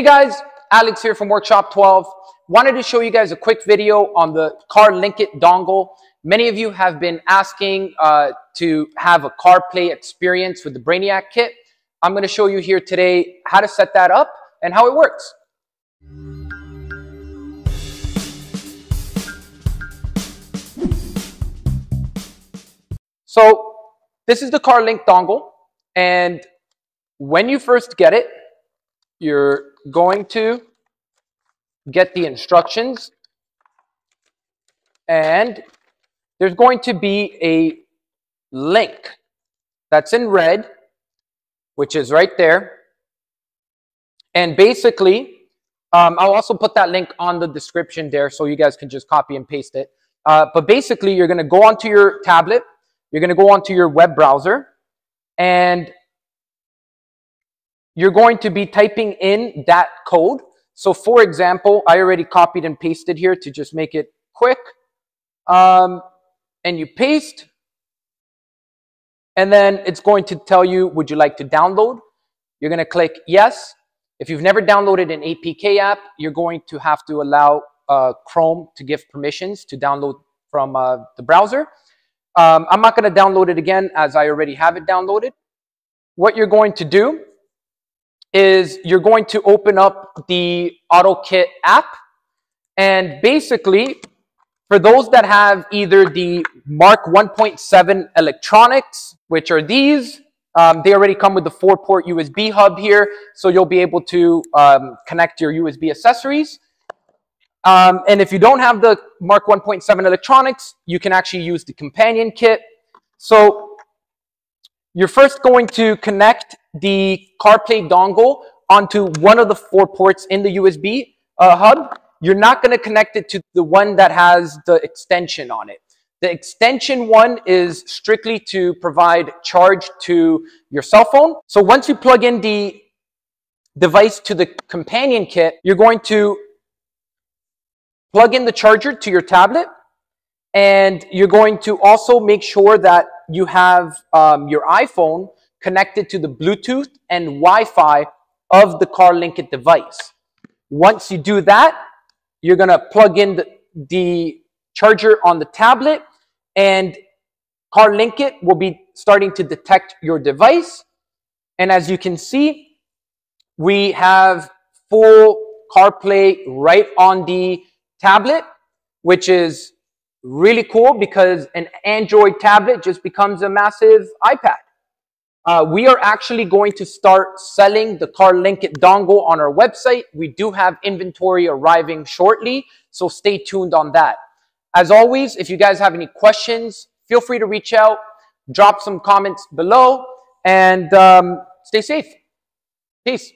Hey guys, Alex here from Workshop 12. Wanted to show you guys a quick video on the CarLinkIt dongle. Many of you have been asking uh, to have a CarPlay experience with the Brainiac kit. I'm going to show you here today how to set that up and how it works. So this is the CarLink dongle and when you first get it, you're going to get the instructions and there's going to be a link that's in red, which is right there. And basically, um, I'll also put that link on the description there so you guys can just copy and paste it. Uh, but basically, you're going to go onto your tablet, you're going to go onto your web browser, and you're going to be typing in that code. So for example, I already copied and pasted here to just make it quick. Um, and you paste, and then it's going to tell you, would you like to download? You're going to click yes. If you've never downloaded an APK app, you're going to have to allow uh, Chrome to give permissions to download from uh, the browser. Um, I'm not going to download it again as I already have it downloaded. What you're going to do is you're going to open up the AutoKit app. And basically, for those that have either the Mark 1.7 electronics, which are these, um, they already come with the four port USB hub here, so you'll be able to um, connect your USB accessories. Um, and if you don't have the Mark 1.7 electronics, you can actually use the companion kit. So you're first going to connect the CarPlay dongle onto one of the four ports in the USB uh, hub. You're not going to connect it to the one that has the extension on it. The extension one is strictly to provide charge to your cell phone. So once you plug in the device to the companion kit, you're going to plug in the charger to your tablet and you're going to also make sure that you have um, your iPhone connected to the Bluetooth and Wi-Fi of the CarLinkit device. Once you do that, you're going to plug in the, the charger on the tablet and CarLinkit will be starting to detect your device. And as you can see, we have full CarPlay right on the tablet, which is really cool because an Android tablet just becomes a massive iPad. Uh, we are actually going to start selling the CarLinkit dongle on our website. We do have inventory arriving shortly, so stay tuned on that. As always, if you guys have any questions, feel free to reach out, drop some comments below, and um, stay safe. Peace.